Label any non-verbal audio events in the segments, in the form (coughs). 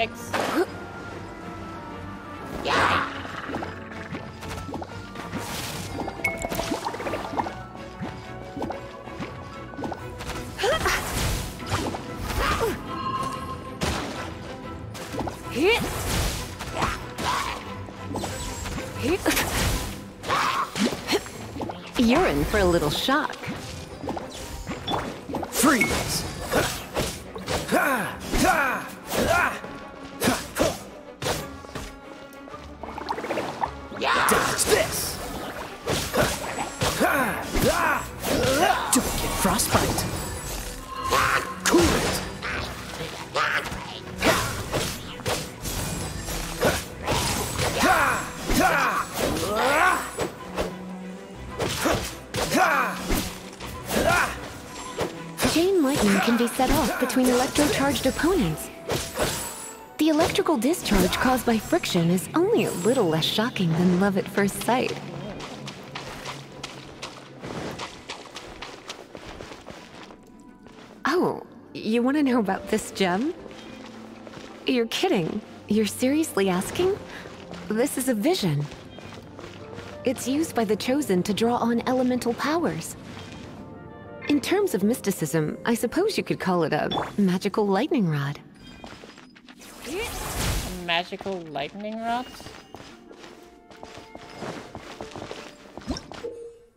X. You're in for a little shock. Freeze! Between electrocharged opponents. The electrical discharge caused by friction is only a little less shocking than love at first sight. Oh, you want to know about this gem? You're kidding. You're seriously asking? This is a vision. It's used by the Chosen to draw on elemental powers. In terms of mysticism, I suppose you could call it a magical lightning rod. Magical lightning rods.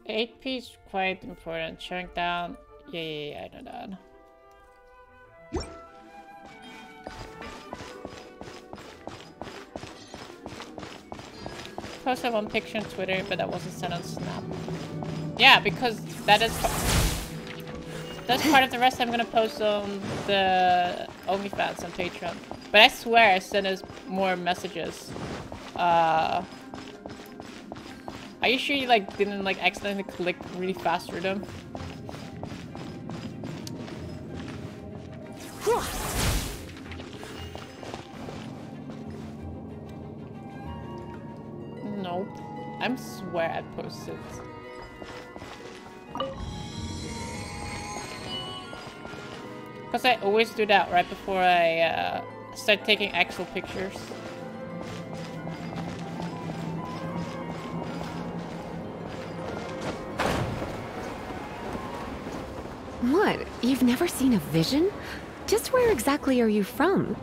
8p is quite important. Chunk down. Yeah, yeah, yeah, I know that. Posted one picture on Twitter, but that wasn't sent on Snap. Yeah, because that is that's part of the rest I'm gonna post on the OnlyFans and Patreon. But I swear I sent us more messages. Uh, are you sure you like didn't like accidentally click really fast through them? Nope. I'm swear I posted. Because I always do that right before I uh, start taking actual pictures. What? You've never seen a vision? Just where exactly are you from?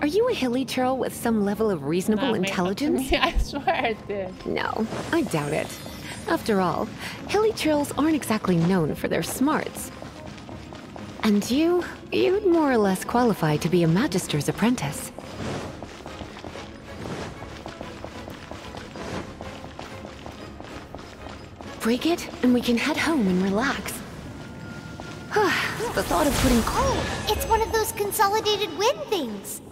Are you a hilichurl with some level of reasonable Nah, make fun of intelligence? me. (laughs) I swear I did. No, I doubt it. After all, hilichurls aren't exactly known for their smarts. And you, you'd more or less qualify to be a magister's apprentice. Break it, and we can head home and relax. (sighs) the thought of putting Oh, it's one of those consolidated wind things.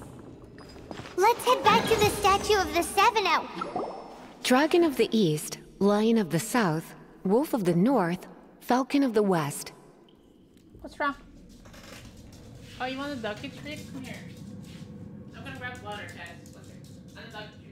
Let's head back to the statue of the Seven out. Dragon of the East, Lion of the South, Wolf of the North, Falcon of the West. What's wrong? Oh, you want a ducky treat? Come here. I'm gonna grab water, guys. Okay. And a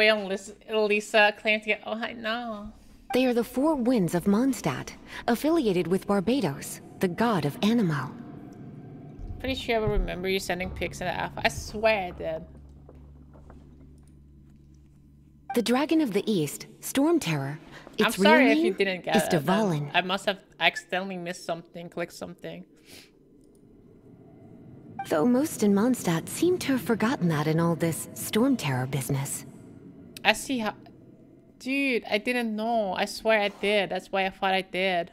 way on Lisa claiming to get. Oh, I know. They are the four winds of Mondstadt, affiliated with Barbatos, the god of Anemo. Pretty sure I will remember you sending pics in the alpha. I swear I did. The Dragon of the East, Storm Terror, its I'm sorry if you didn't get it. Dvalin. I must have accidentally missed something, clicked something. Though most in Mondstadt seem to have forgotten that in all this Storm Terror business. I see how. Dude, I didn't know. I swear I did. That's why I thought I did.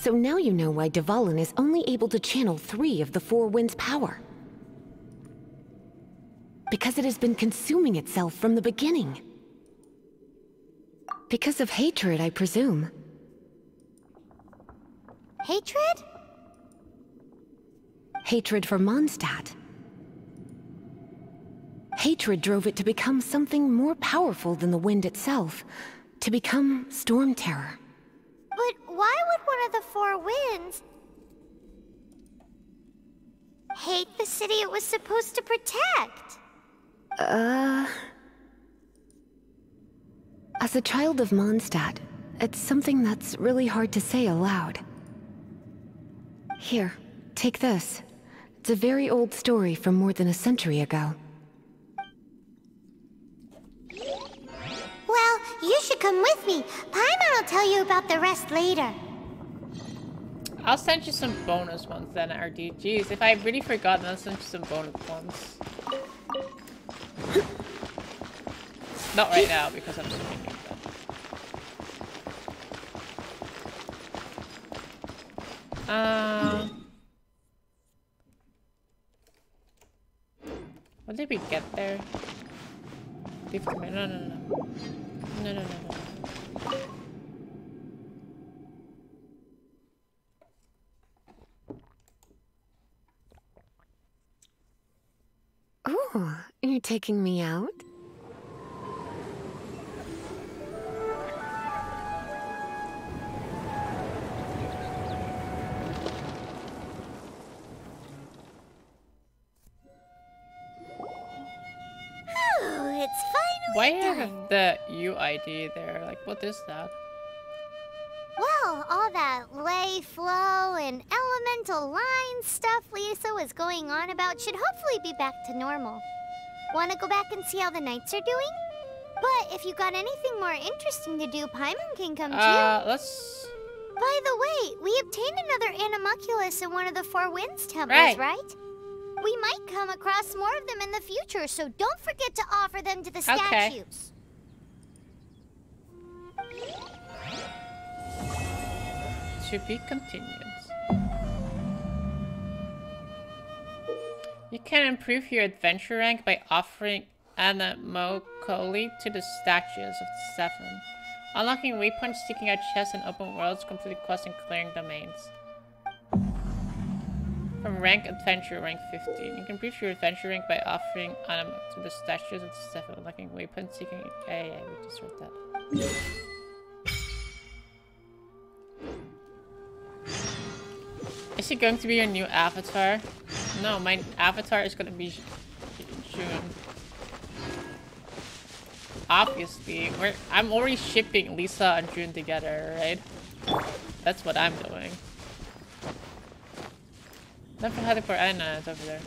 So now you know why Dvalin is only able to channel three of the four winds' power. Because it has been consuming itself from the beginning. Because of hatred, I presume. Hatred? hatred for Mondstadt. Hatred drove it to become something more powerful than the wind itself, to become Storm Terror. But why would one of the four winds hate the city it was supposed to protect? Uh... As a child of Mondstadt, it's something that's really hard to say aloud. Here, take this. It's a very old story from more than a century ago. You should come with me. Paimon will tell you about the rest later. I'll send you some bonus ones then, RD. Jeez, if I really forgot, I'll send you some bonus ones. Not right now, because I'm streaming. But... Uh... When did we get there? 50 minutes? No, no, no. No, no, no, no. Ooh, you're taking me out? Why have the UID there? Like, what is that? Well, all that lay flow and elemental line stuff Lisa was going on about should hopefully be back to normal. Want to go back and see how the knights are doing? But if you got anything more interesting to do, Paimon can come Uh, let's... too. By the way, we obtained another Anemoculus in one of the Four Winds temples, Right. right? We might come across more of them in the future, so don't forget to offer them to the statues. Okay. To be continued. You can improve your adventure rank by offering Anemoculi to the statues of the Seven. Unlocking waypoints, seeking out chests in open worlds, completing quests, and clearing domains. From rank adventure rank 15. You can improve your adventure rank by offering Anem to the statues of the Seven. Unlocking waypoints, seeking... Yeah, yeah, we just read that. Is he going to be your new avatar? No, my avatar is gonna be June. Obviously, we're I'm already shipping Lisa and June together, right? That's what I'm doing. Never had it for Anna, it's over there.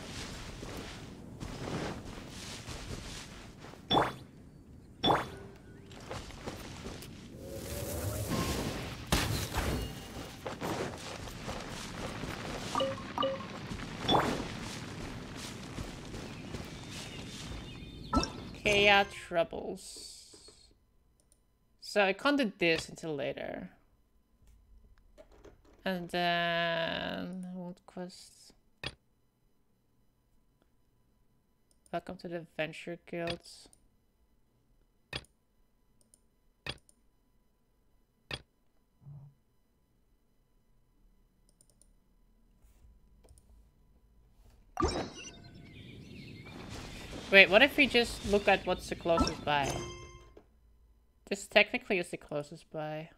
Chaos Troubles. So I can't do this until later. And then what quests? Welcome to the Adventure Guilds. Wait, what if we just look at what's the closest by? This technically is the closest by.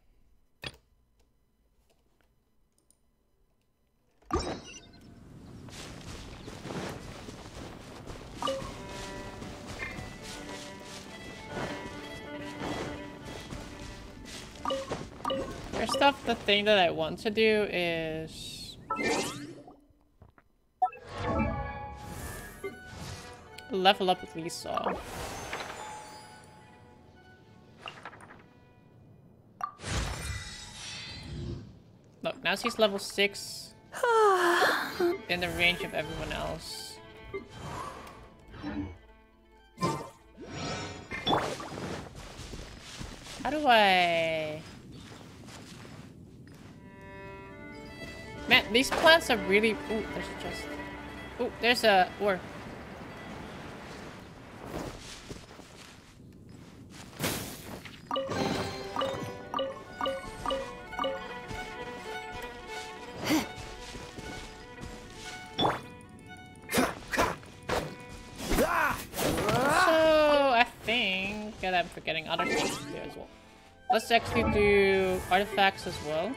First off, the thing that I want to do is... Level up with Lisa. Look, now she's level 6. (sighs) in the range of everyone else. How do I... Man, these plants are really... Ooh, there's just... Ooh, there's a ore. forgetting other things to do as well. Let's actually do artifacts as well.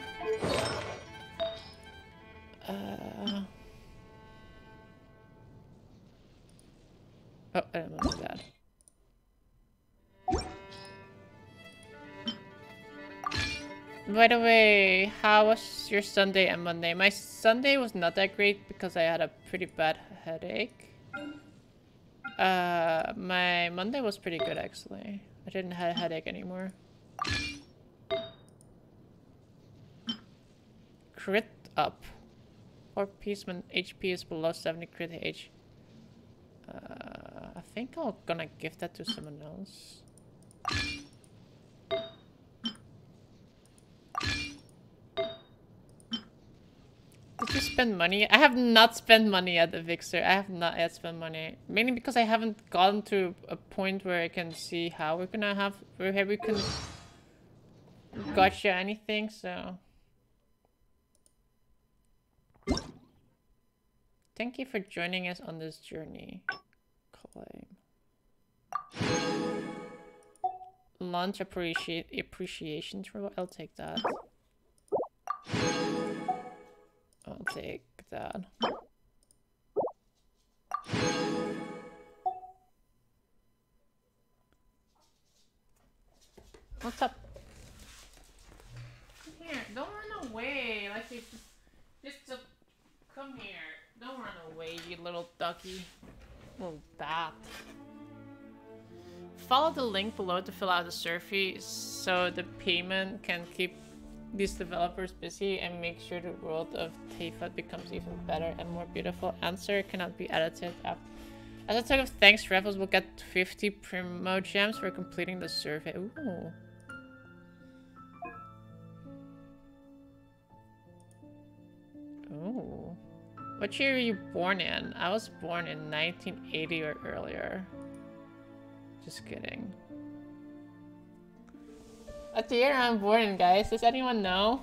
By the way, how was your Sunday and Monday? My Sunday was not that great because I had a pretty bad headache. Uh, my Monday was pretty good actually. I didn't have a headache anymore. Crit up. Or piece when HP is below 70 crit H. Uh, I think I'm gonna give that to someone else. Did you spend money? I have not spent money at the Vixer. I have not yet spent money. Mainly because I haven't gotten to a point where I can see how we're gonna have where we can (sighs) gotcha anything, so Thank you for joining us on this journey. Claim. Launch appreciate appreciation I'll take that. I'll take that. What's up? Come Here, don't run away. Like you just, just come here. Don't run away, you little ducky. Little bat. Follow the link below to fill out the survey so the payment can keep these developers busy and make sure the world of Teyvat becomes even better and more beautiful. Answer cannot be edited up. As a token of thanks, Rebels will get 50 Primogems for completing the survey. Ooh. Ooh. What year were you born in? I was born in 1980 or earlier. Just kidding. What year I'm born in, guys? Does anyone know?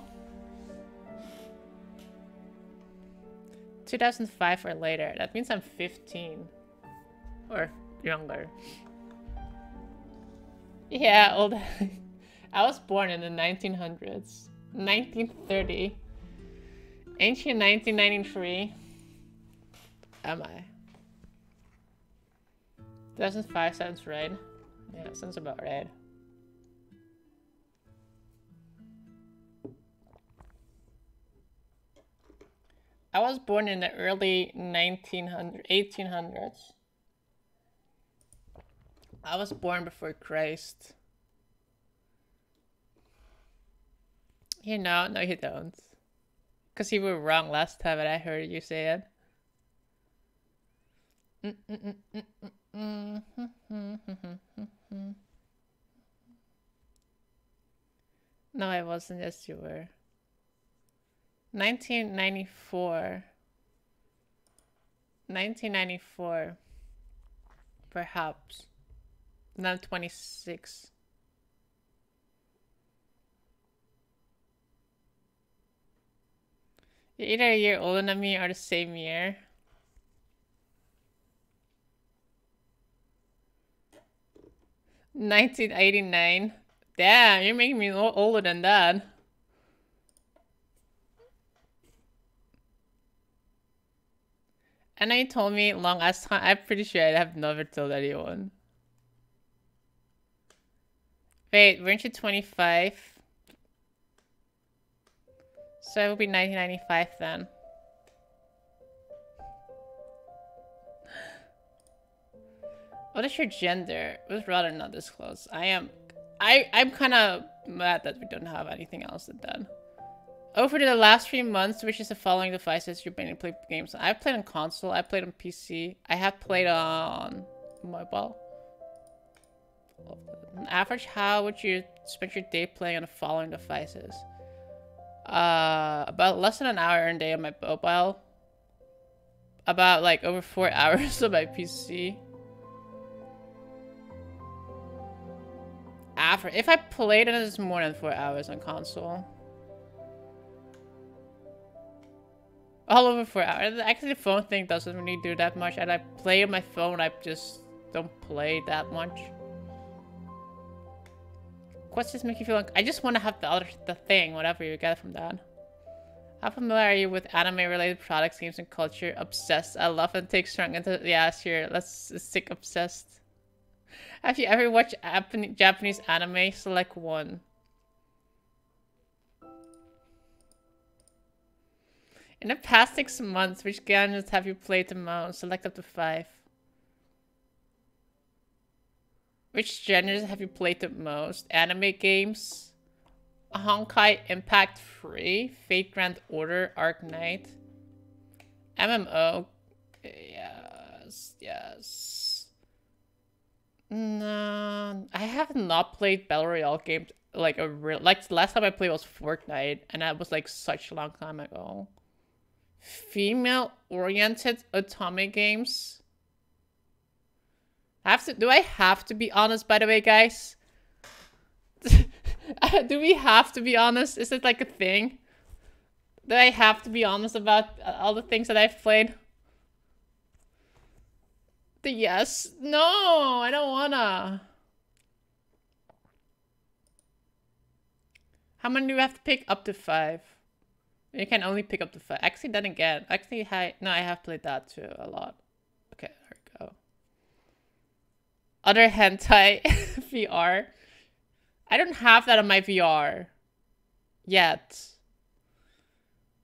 2005 or later. That means I'm 15. Or younger. Yeah, old. (laughs) I was born in the 1900s. 1930. Ancient 1993. Am I? 2005 sounds right. Yeah, sounds about right. I was born in the early 1900, 1800s. I was born before Christ. You know, no you don't. Because you were wrong last time I heard you say it. (laughs) No, I wasn't. Yes, you were. 1994. 1994. Perhaps. Now 26. You're either a year older than me or the same year. Nineteen eighty nine. Damn, you're making me older than that. And I told me long as time. I'm pretty sure I have never told anyone. Wait, weren't you 25? So it will be 1995 then. What is your gender? It was rather not disclosed. I am... I, I'm kind of mad that we don't have anything else than that. Over the last three months, which is the following devices you've been playing games I've played on console, I've played on PC, I have played on mobile. On average, how would you spend your day playing on the following devices? Uh, about less than an hour a day on my mobile. About like over four (laughs) hours on my PC. After, if I played it, it's more than four hours on console. All over for hours. Actually, the phone thing doesn't really do that much. And I play on my phone, I just don't play that much. This make you feel like? I just want to have the other the thing, whatever you get from that. How familiar are you with anime-related products, games, and culture? Obsessed. I love and take strong into. the Yeah, sure. Let's stick obsessed. Have you ever watched Japanese anime? Select one. In the past six months, which games have you played the most? Select up to five. Which genres have you played the most? Anime games? Honkai Impact 3? Fate Grand Order? Arknight? MMO? Yes, yes. No, I have not played Battle Royale games like a real like last time I played was Fortnite and that was like such a long time ago. Female oriented otome games. I have to do I have to be honest by the way guys? (laughs) do we have to be honest? Is it like a thing? Do I have to be honest about uh, all the things that I've played? The yes. No, I don't wanna. How many do we have to pick? Up to five. You can only pick up the five. Actually, then again, actually, I no, I have played that too a lot. Okay, there we go. Other hentai (laughs) VR. I don't have that on my VR yet.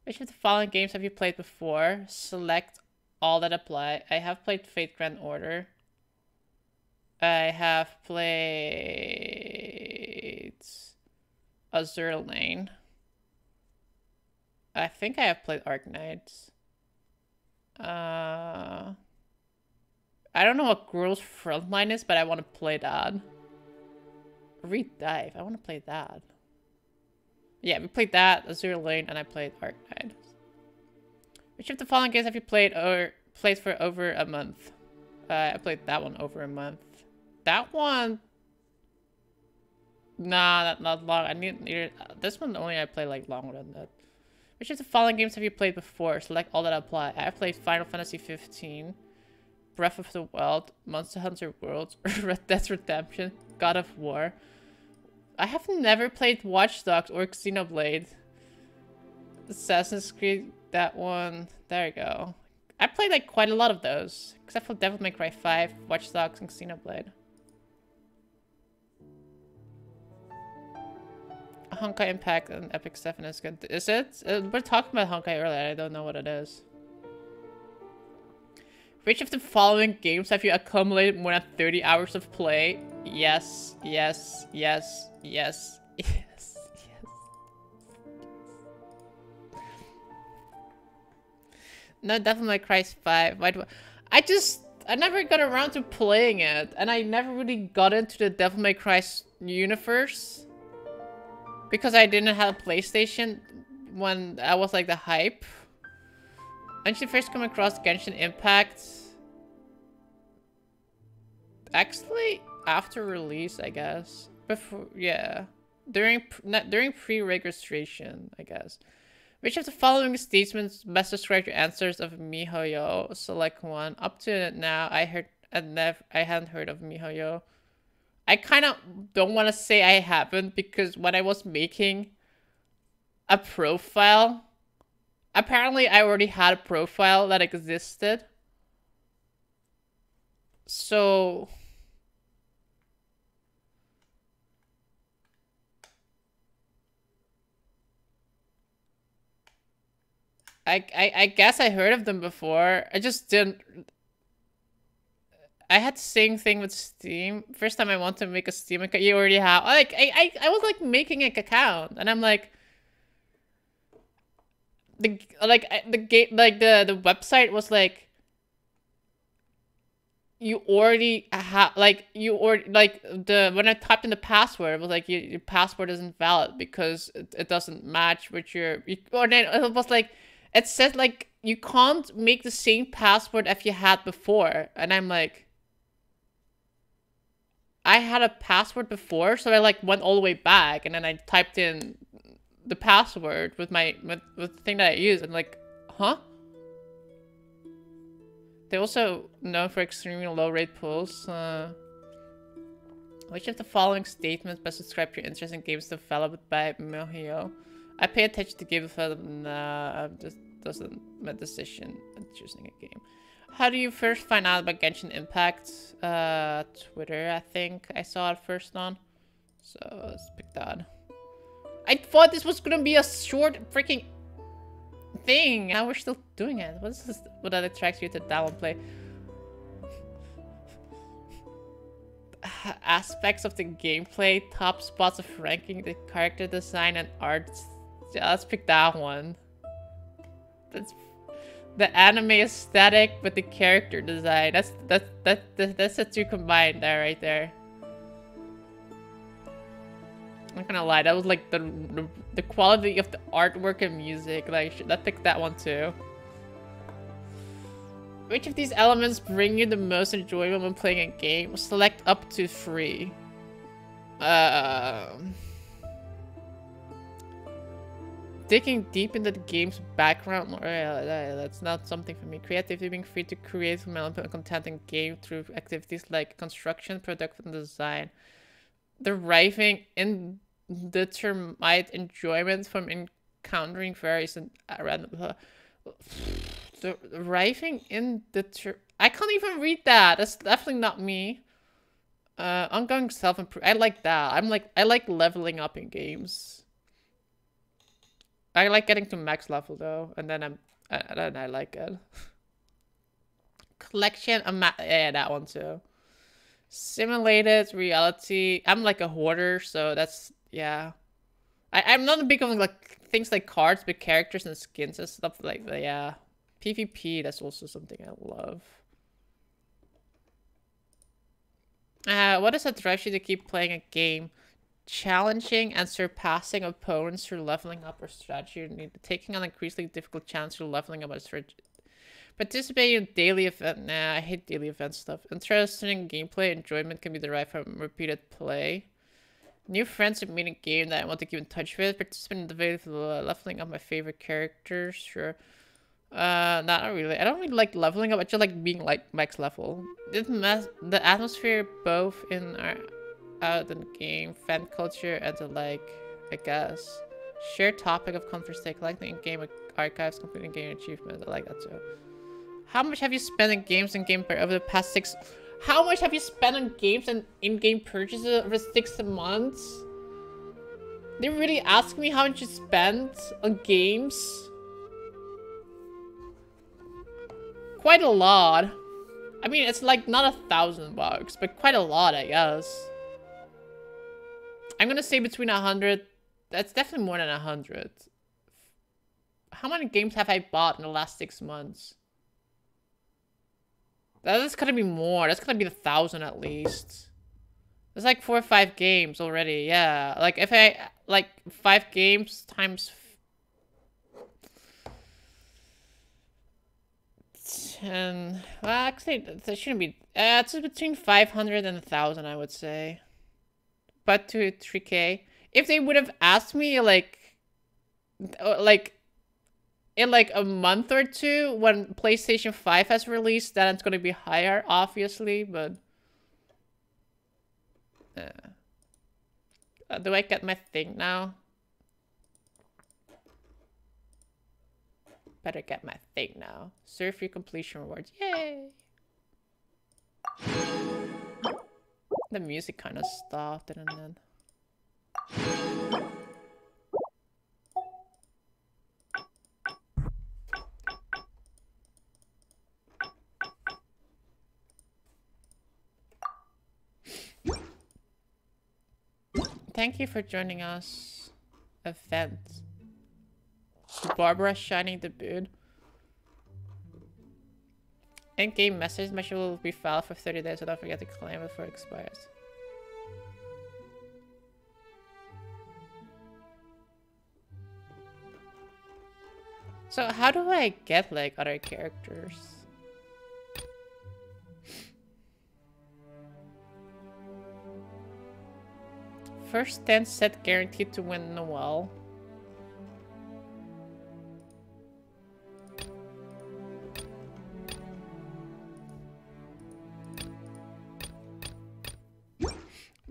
Which of the following games have you played before? Select all that apply. I have played Fate Grand Order. I have played Azur Lane. I think I have played Arknights. Uh, I don't know what Girls Frontline is, but I want to play that. Redive. I want to play that. Yeah, we played that, Azur Lane, and I played Arknight. Which of the following games have you played or played for over a month? Uh, I played that one over a month. That one... Nah, not, not long. I need... This one only I play like longer than that. Which of the following games have you played before? Select all that apply. I have played Final Fantasy 15, Breath of the Wild, Monster Hunter World, (laughs) Red Dead Redemption, God of War. I have never played Watch Dogs or Xenoblade. Assassin's Creed, that one. There you go. I played like quite a lot of those. Except for Devil May Cry 5, Watch Dogs, and Xenoblade. Honkai Impact and Epic 7 is good. Is it? Uh, we're talking about Honkai earlier. I don't know what it is. Which of the following games have you accumulated more than 30 hours of play? Yes, yes, yes, yes, (laughs) yes, yes. No, Devil May Cry 5. Why do I... I just... I never got around to playing it. And I never really got into the Devil May Cry universe. Because I didn't have a PlayStation when I was like the hype. When you first come across Genshin Impact? Actually, after release, I guess. Before, yeah. During not during pre-registration, I guess. Which of the following statements best describe your answers of MiHoYo? Select one. Up to now, I heard I never I hadn't heard of MiHoYo. I kind of don't want to say I haven't because when I was making a profile, apparently I already had a profile that existed. So... I, I, I guess I heard of them before. I just didn't I had the same thing with Steam. First time I want to make a Steam account, you already have. Oh, like, I, I, I was like making an account, and I'm like, the like the game, like the the website was like, you already have like you or like the when I typed in the password, it was like your, your password isn't valid because it, it doesn't match with your. Or then it was like, it says like you can't make the same password as you had before, and I'm like I had a password before, so I like went all the way back and then I typed in the password with my with, with the thing that I use and like, huh? They also known for extremely low rate pulls. Uh, Which of the following statements best describe your interest in games developed by MiHoYo? I pay attention to game development. Nah, just doesn't my decision in choosing a game. How do you first find out about Genshin Impact? Uh, Twitter, I think I saw it first on. So let's pick that. I thought this was gonna be a short freaking thing. Now we're still doing it. What is this? What that attracts you to download play? (laughs) Aspects of the gameplay, top spots of ranking, the character design, and art. Yeah, let's pick that one. That's the anime aesthetic with the character design. That's that's that, that that's the two combined there right there. I'm not gonna lie, that was like the, the, quality of the artwork and music. Like, should I pick that one too? Which of these elements bring you the most enjoyment when playing a game? Select up to three. Uh, digging deep into the game's background, uh, that's not something for me. Creativity being free to create from element content in game through activities like construction, production, design. Deriving in determined enjoyment from encountering various and uh, random. Uh, (sighs) the writing in the I can't even read that. That's definitely not me. Uh, ongoing self improve. I like that. I'm like I like leveling up in games. I like getting to max level though, and then I'm and then I like it. (laughs) Collection, yeah, that one too. Simulated reality. I'm like a hoarder, so that's yeah. I, I'm not big of like things like cards, but characters and skins and stuff like that. Yeah. PvP, that's also something I love. Uh, what does it drive you to keep playing a game? Challenging and surpassing opponents through leveling up or strategy. Taking on increasingly difficult challenge through leveling up or strategy. Participating in daily event. Nah, I hate daily event stuff. Interesting gameplay enjoyment can be derived from repeated play. New friends and meeting game that I want to keep in touch with. Participate in the video for leveling up my favorite characters. Sure. Uh, not really. I don't really like leveling up. I just like being like max level. The, the atmosphere both in our out in game, fan culture, and the like, I guess. Shared topic of conversation, collecting in-game archives, completing game achievements. I like that too. How much have you spent in games and game over the past six? How much have you spent on games and in-game purchases over six months? They really ask me how much you spent on games? Quite a lot. I mean, it's like not a thousand bucks, but quite a lot, I guess. I'm gonna say between a hundred. That's definitely more than a hundred. How many games have I bought in the last six months? That's gonna be more. That's gonna be a thousand at least. There's like four or five games already. Yeah, like if I like five games times ten. Well, actually, that shouldn't be. Uh, it's between five hundred and a thousand, I would say. But to three k. If they would have asked me like, like in like a month or two when PlayStation 5 has released, then it's going to be higher, obviously, but... Uh, uh, do I get my thing now? Better get my thing now. Serve your completion rewards. Yay! The music kind of stopped and then... Thank you for joining us. Event. Barbara shining the boot. In-game message message will be filed for 30 days, so don't forget to claim before it expires. So how do I get like other characters? First 10 set guaranteed to win Noelle.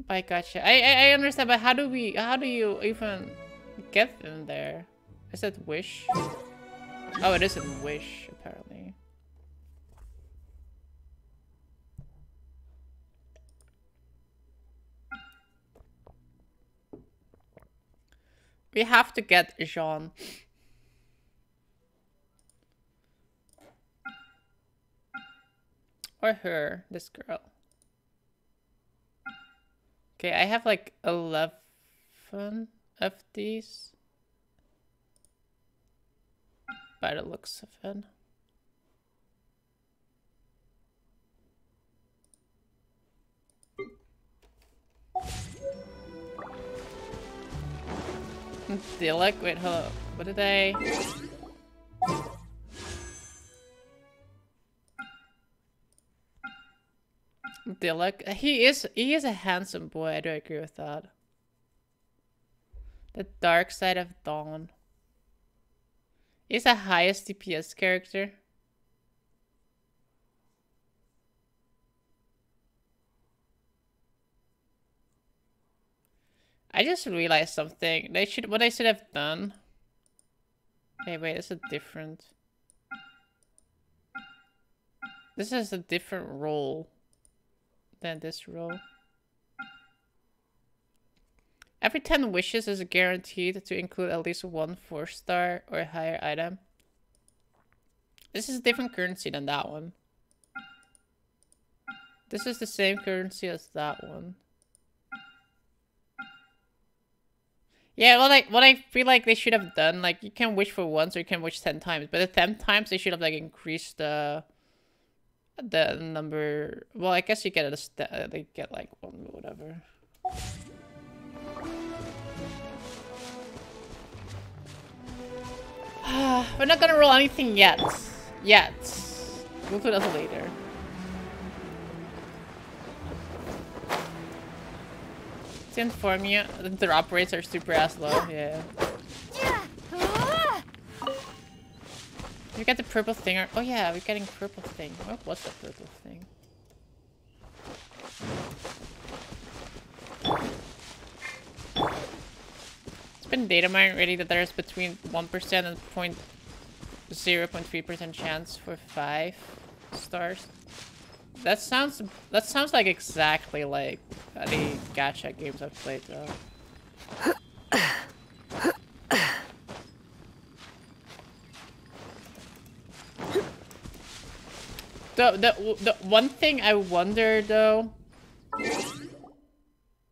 I gotcha. I, I I understand, but how do we? How do you even get in there? Is that wish? Oh, it is in wish apparently. We have to get Jean. Or her, this girl. Okay, I have like 11 of these. By the looks of it. (laughs) Diluc, wait, up. What did they? Diluc, he is he is a handsome boy. I do agree with that. The dark side of dawn. He's the highest DPS character. I just realized something. They should what I should have done. Hey, wait, it's a different. This is a different role than this rule. Every 10 wishes is guaranteed to include at least one 4 star or higher item. This is a different currency than that one. This is the same currency as that one. Yeah, well, like, what I feel like they should have done, like, you can wish for once or you can wish 10 times, but the 10 times they should have, like, increased the the number. Well, I guess you get a, uh, they get, like, one, whatever. (sighs) We're not gonna roll anything yet. Yet. We'll do that later. To inform you, their operates are super ass low. Yeah. You got the purple thing. Or, oh yeah, we're getting purple thing. Oh, what was the purple thing? It's been data mined already that there's between 1% and 0.3% chance for 5 stars. That sounds that sounds like exactly like the gacha games I've played though. (coughs) The, the, the one thing I wonder though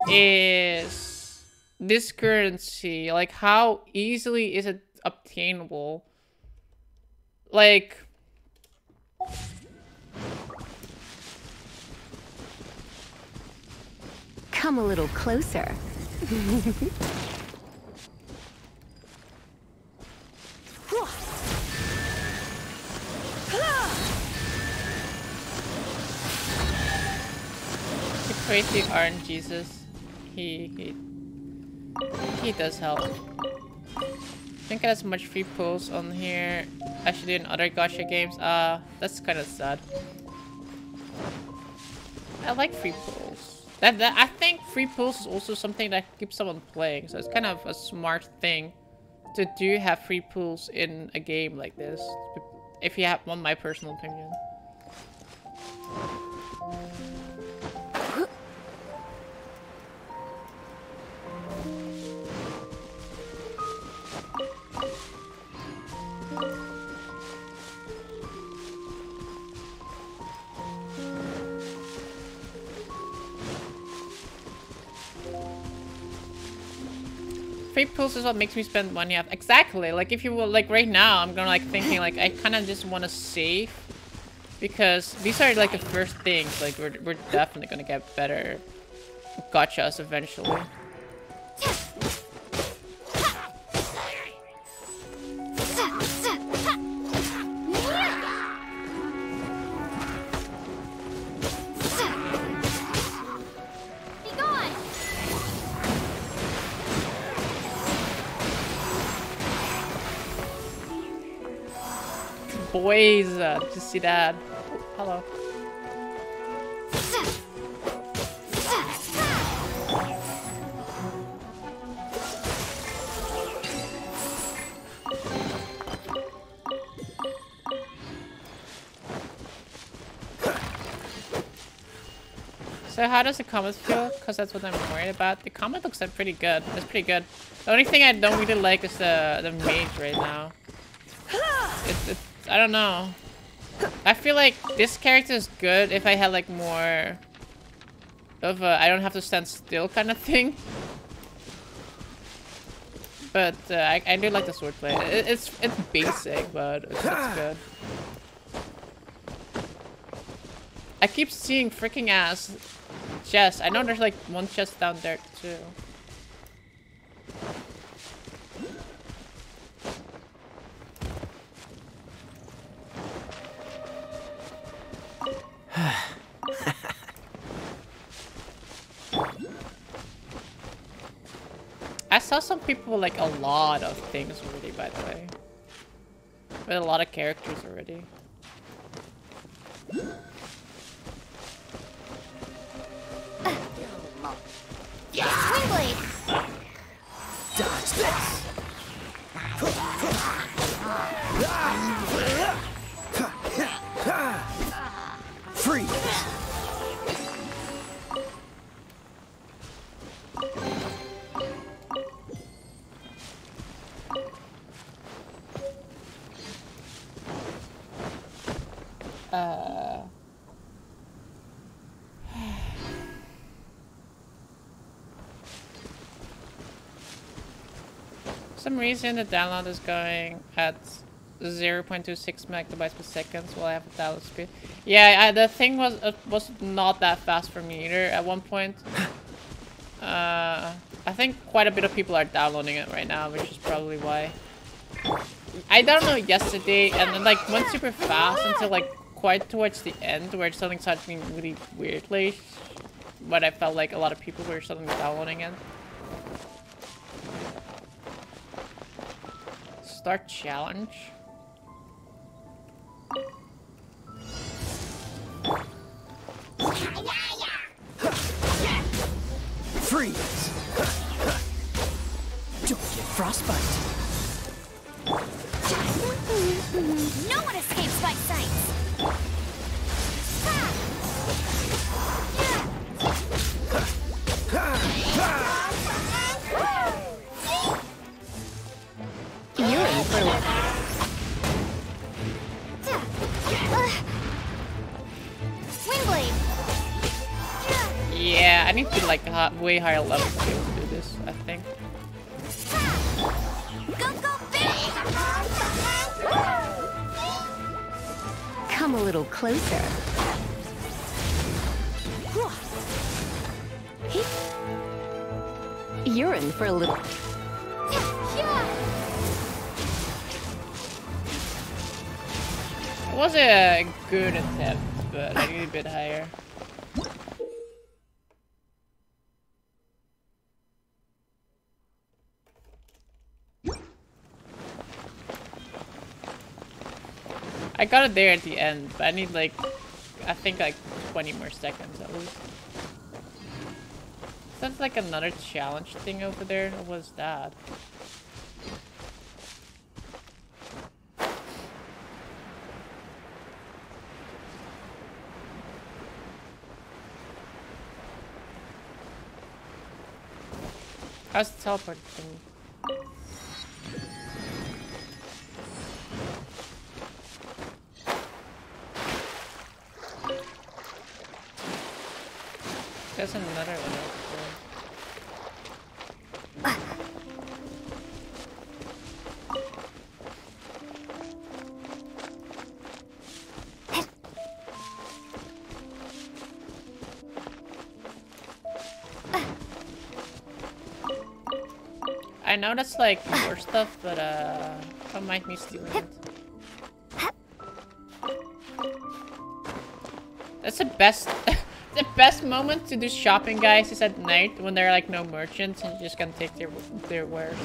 is this currency, like how easily is it obtainable? Like Come a little closer. (laughs) crazy Arn Jesus. He he he does help. Think it much free pulls on here. Actually in other gacha games. Uh that's kinda sad. I like free pulls. That, that I think free pulls is also something that keeps someone playing, so it's kind of a smart thing to do have free pulls in a game like this. If you have one my personal opinion. Free pulls is what makes me spend money up. Exactly. Like if you will, like right now, I'm gonna like thinking like I kind of just want to save because these are like the first things. Like we're we're definitely gonna get better gachas eventually. Boys uh, to see that. Oh, hello. So how does the combat feel? Because that's what I'm worried about. The combat looks like pretty good. It's pretty good. The only thing I don't really like is the the mage right now. It's, it's I don't know. I feel like this character is good if I had like more of a I don't have to stand still kind of thing. But uh, I, I do like the swordplay. It, it's it's basic, but it's, it's good. I keep seeing freaking ass chest. I know there's like one chest down there too. (sighs) I saw some people like a lot of things already, by the way. With a lot of characters already. Windblade! Dodge this! Freeze! Some reason the download is going at 0.26 megabytes per second while I have a download speed. Yeah, I, the thing was it was not that fast for me either at one point. (laughs) Uh, I think quite a bit of people are downloading it right now, which is probably why. I don't know yesterday, and then like went super fast until like quite towards the end where something started being really weirdly. But I felt like a lot of people were suddenly downloading it. Start challenge. Way higher level to be able to do this, I think. Go, go, big! Come a little closer. You're in for a little. It was a good attempt, but I need a bit higher. Got it there at the end, but I need like, I think like 20 more seconds at least. That's like another challenge thing over there. What was that? How's the teleport thing? One over there. I know that's like your stuff, but uh, don't mind me stealing it. That's the best, (laughs) best moment to do shopping, guys, is at night when there are like no merchants and you just can take their their wares.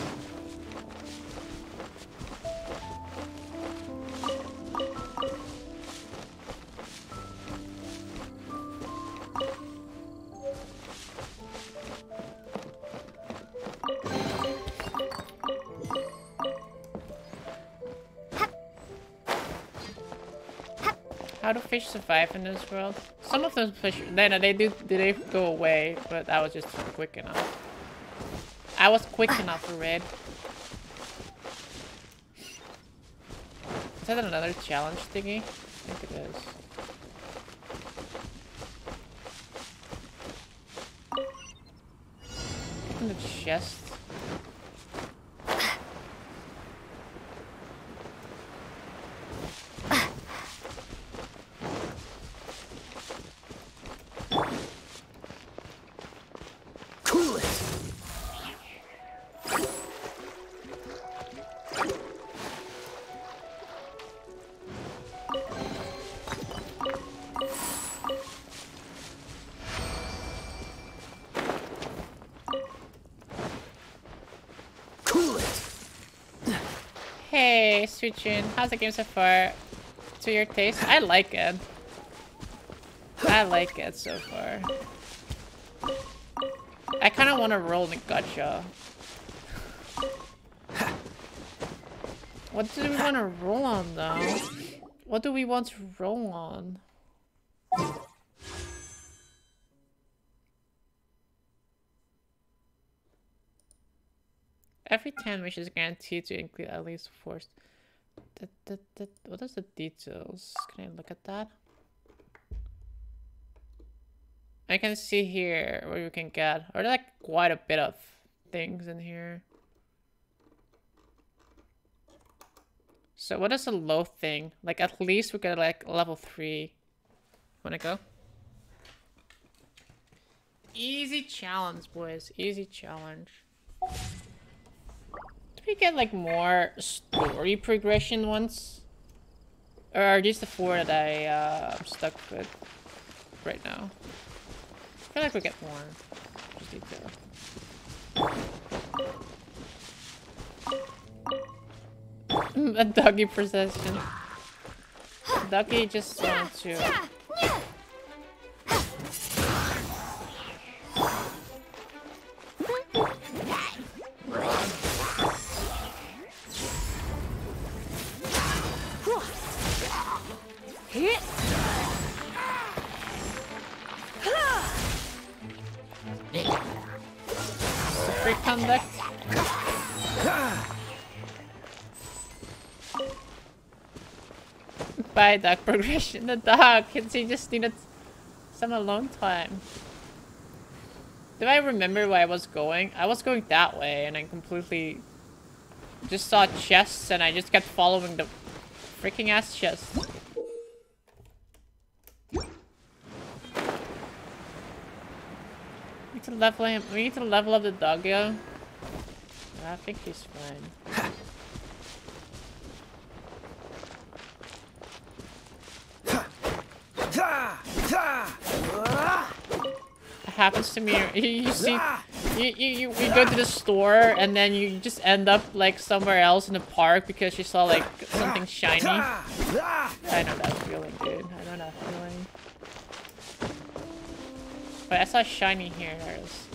How do fish survive in this world? Some of them push. Then they do. They go away, but that was just quick enough. I was quick (sighs) enough for red. Is that another challenge thingy? I think it is. In the chest. Sweet How's the game so far? To your taste? I like it. I like it so far. I kind of want to roll the gacha. What do we want to roll on though? What do we want to roll on? Every 10 wishes is guaranteed to include at least four. That, that, what is the details? Can I look at that? I can see here what you can get. Or like quite a bit of things in here. So what is a low thing? Like at least we get like level 3. Wanna go? Easy challenge, boys. Easy challenge. We get like more story progression ones? Or are these the four that I uh, I'm stuck with right now? I feel like we get more. Just detail. (laughs) A doggy procession. Doggy just wanted to. By dog progression. The dog. Kids, he just needed some alone time. Do I remember where I was going? I was going that way and I completely just saw chests and I just kept following the freaking ass chests. We need to level him. We need to level up the doggo. I think he's fine. It happens to me. (laughs) You, you see, you, you, you, you go to the store and then you just end up like somewhere else in the park because you saw like something shiny. I know that feeling, dude. I know that feeling. Wait, I saw shiny here. There it is.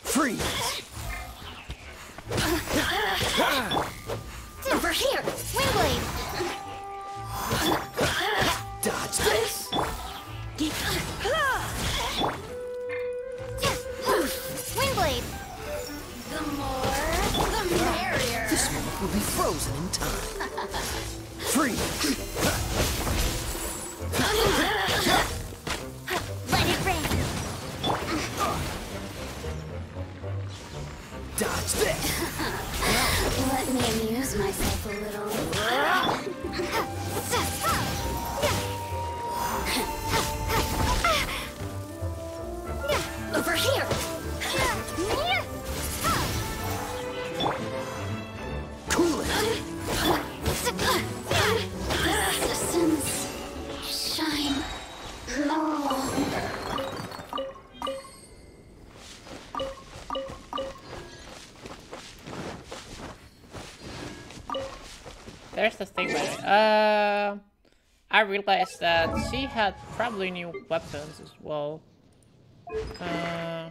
Freeze. Over here! Windblade! Dodge this. Windblade! The more, the merrier. This moment will be frozen in time. Freeze. Let it rain! Dodge this. Let me amuse myself a little. (laughs) There's the thing it. Uh, I realized that she had probably new weapons as well. Uh,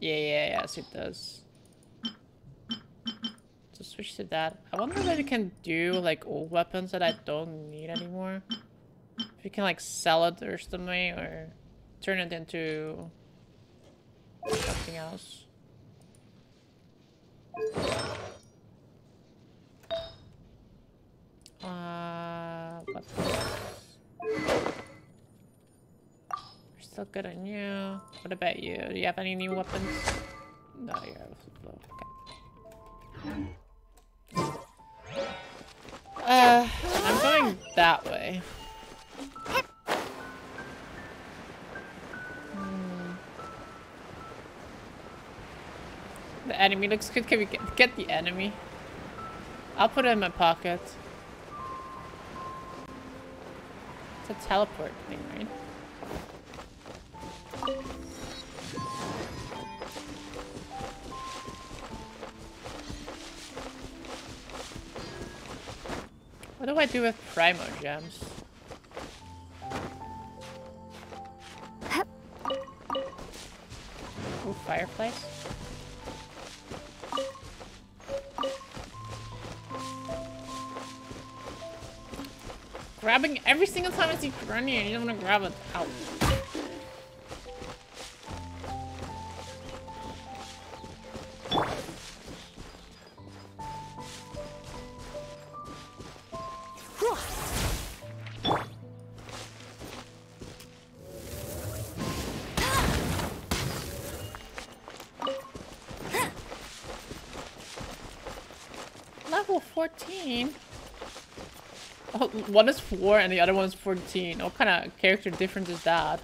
yeah, yeah, yes, it does. So switch to that. I wonder if we can do like old weapons that I don't need anymore. If you can like sell it or something or turn it into something else. Uh, We're still good on you. What about you? Do you have any new weapons? No, you have okay. Uh, I'm going that way. Hmm. The enemy looks good. Can we get, get the enemy? I'll put it in my pocket. It's a teleport thing, right? What do I do with Primo gems? Ooh, fireplace. Grabbing every single time I see Grunny, you don't want to grab it. Ow. One is 4 and the other one is 14. What kind of character difference is that?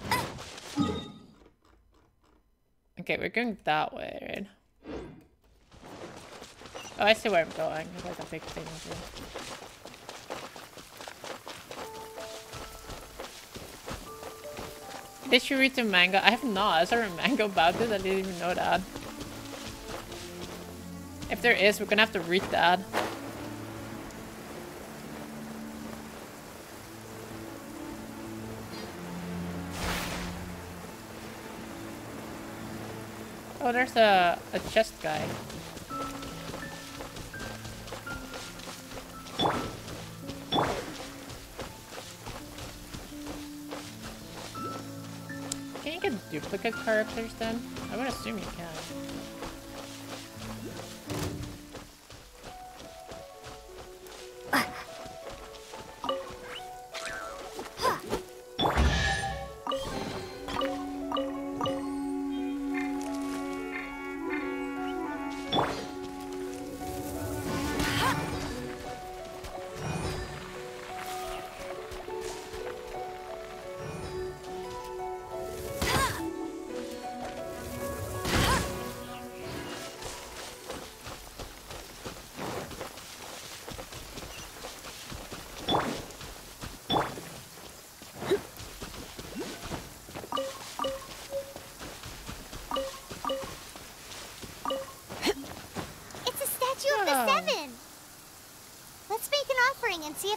Okay, we're going that way, right? Oh, I see where I'm going. There's like a big thing here. Did you read the manga? I have not. Is there a manga about this? I didn't even know that. If there is, we're gonna have to read that. Oh, there's a, a chest guy. Can you get duplicate characters then? I would assume you can. It's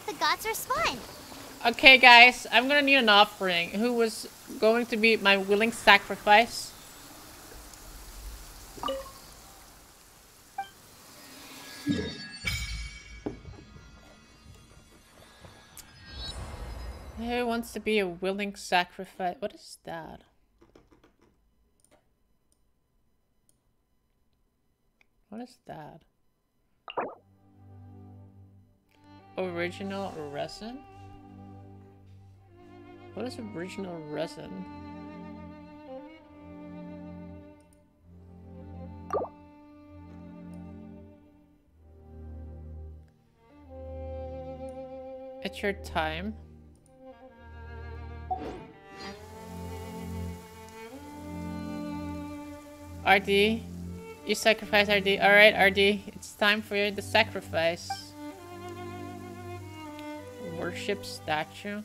the gods respond. Okay, guys, I'm gonna need an offering. Who was going to be my willing sacrifice? Who wants to be a willing sacrifice? What is that? What is that? Original resin? What is original resin? It's your time. RD, you sacrifice RD. Alright, RD, it's time for the sacrifice. Worship statue.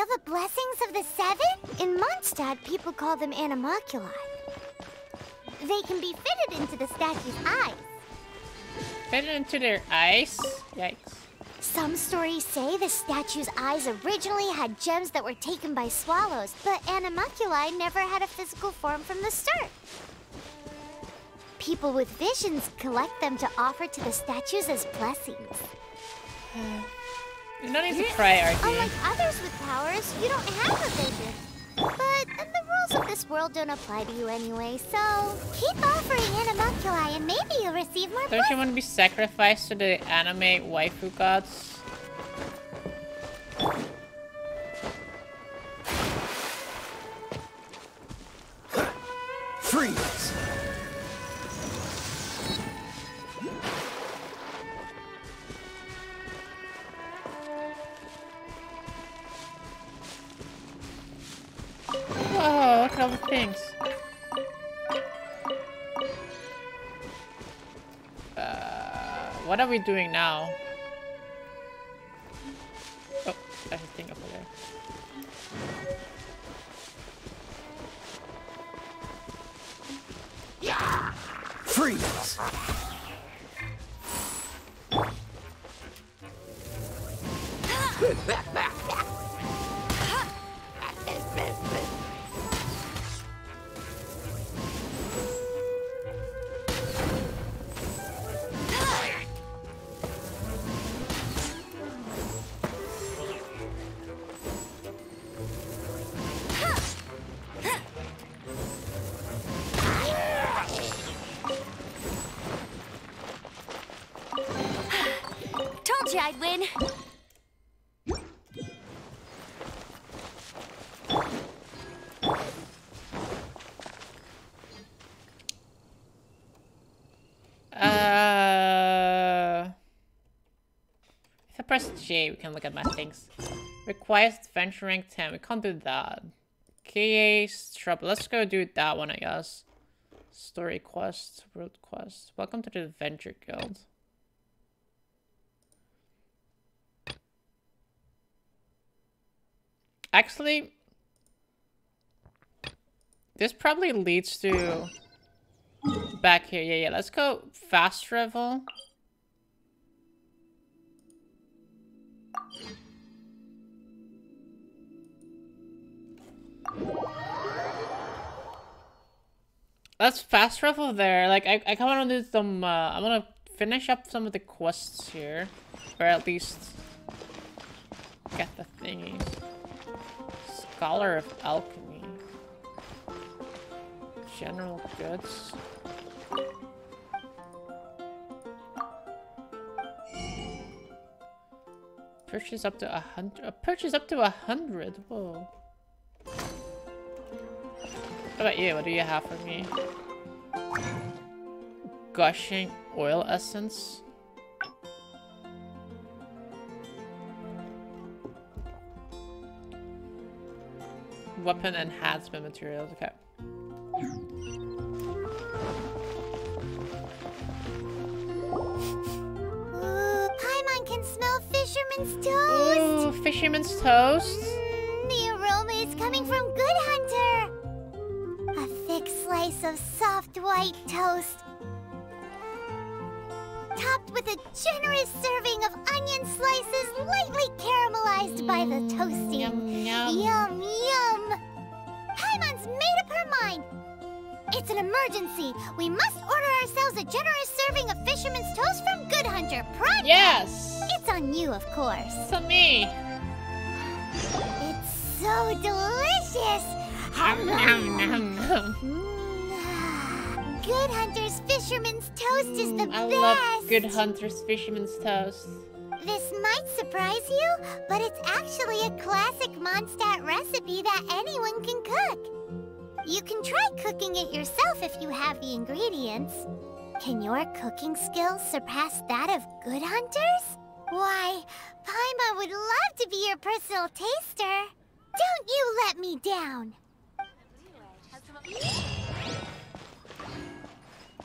Feel the blessings of the seven? In Mondstadt, people call them Anemoculi. They can be fitted into the statue's eyes. Fitted into their eyes? Yikes. Some stories say the statue's eyes originally had gems that were taken by swallows, but Anemoculi never had a physical form from the start. People with visions collect them to offer to the statues as blessings. (sighs) Hmm. You don't need to cry. Unlike others with powers, you don't have a vision. But uh, the rules of this world don't apply to you anyway, so keep offering Anemoculi and maybe you'll receive more Don't you want to be sacrificed to the anime waifu gods? Look at things. Uh, what are we doing now? J, we can look at my things. Requires adventure rank 10. We can't do that. KA's trouble. Let's go do that one, I guess. Story quest, world quest. Welcome to the Adventure Guild. Actually, this probably leads to back here. Yeah, yeah. Let's go fast travel. Let's fast travel there. Like, I, I kind of want to do some, uh, I want to finish up some of the quests here. Or at least get the thingies. Scholar of Alchemy. General goods. Purchase up to a hundred. Purchase up to a hundred. Whoa. What about you? What do you have for me? Gushing oil essence. Weapon enhancement materials. Okay. Fisherman's toast. Ooh, fisherman's toast. Mm, the aroma is coming from Good Hunter. A thick slice of soft white toast. Topped with a generous serving of onion slices lightly caramelized by the toasting. Yum, yum. Yum, yum. Paimon's made up her mind. It's an emergency. We must order ourselves a generous serving of fisherman's toast from Good Hunter. Pronto. Yes! On you, of course. To me. It's so delicious. Nom, nom, nom, nom. Mm, Good Hunter's Fisherman's Toast is the I best. love Good Hunter's Fisherman's Toast. This might surprise you, but it's actually a classic Mondstadt recipe that anyone can cook. You can try cooking it yourself if you have the ingredients. Can your cooking skills surpass that of Good Hunter's? Why, Paimon would love to be your personal taster. Don't you let me down.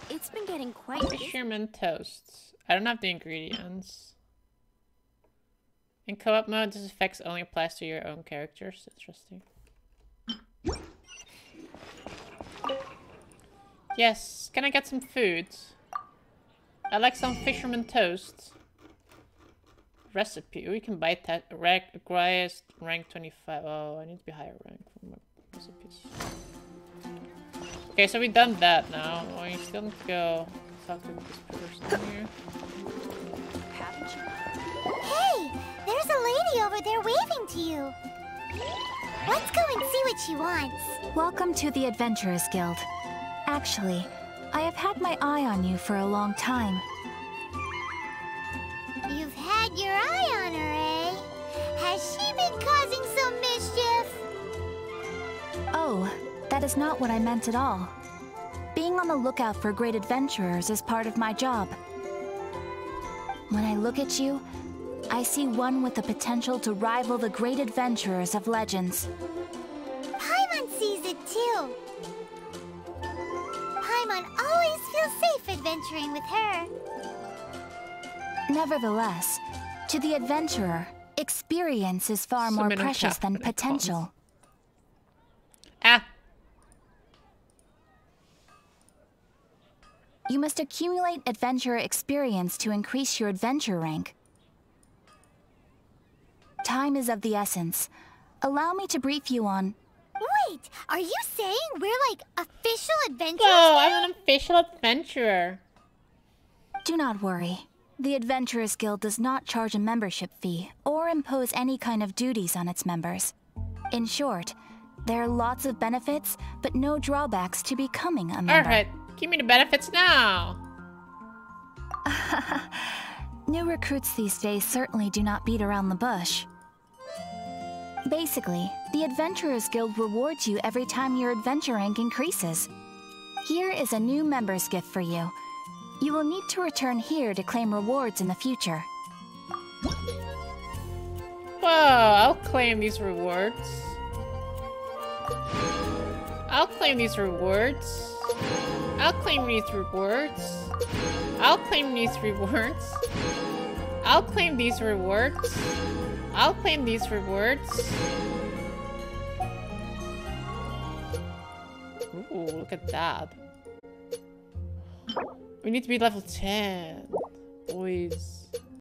It's been getting quite. Fisherman toasts. I don't have the ingredients. In co-op mode, this effect only applies to your own characters. Interesting. Yes, can I get some food? I like some fisherman toast. Recipe. We can buy that. Rank, highest rank 25. Oh, I need to be higher rank for my recipes. Okay, so we've done that now. Oh, you still need to go talk to this person here. Hey, there's a lady over there waving to you. Let's go and see what she wants. Welcome to the Adventurers Guild. Actually, I have had my eye on you for a long time. Your eye on her, eh? Has she been causing some mischief? Oh, that is not what I meant at all. Being on the lookout for great adventurers is part of my job. When I look at you, I see one with the potential to rival the great adventurers of legends. Paimon sees it too. Paimon always feels safe adventuring with her. Nevertheless, to the adventurer, experience is far more precious than in the comments. potential. Ah! You must accumulate adventurer experience to increase your adventure rank. Time is of the essence. Allow me to brief you on. Wait, are you saying we're like official adventurers? Whoa, I'm an official adventurer. Do not worry. The Adventurers Guild does not charge a membership fee or impose any kind of duties on its members. In short, there are lots of benefits, but no drawbacks to becoming a member. Alright, give me the benefits now. (laughs) New recruits these days certainly do not beat around the bush. Basically, the Adventurers Guild rewards you every time your adventure rank increases. Here is a new member's gift for you. You will need to return here to claim rewards in the future. Whoa, I'll claim these rewards. I'll claim these rewards. I'll claim these rewards. I'll claim these rewards. I'll claim these rewards. I'll claim these rewards. Ooh, look at that. We need to be level 10. Boys.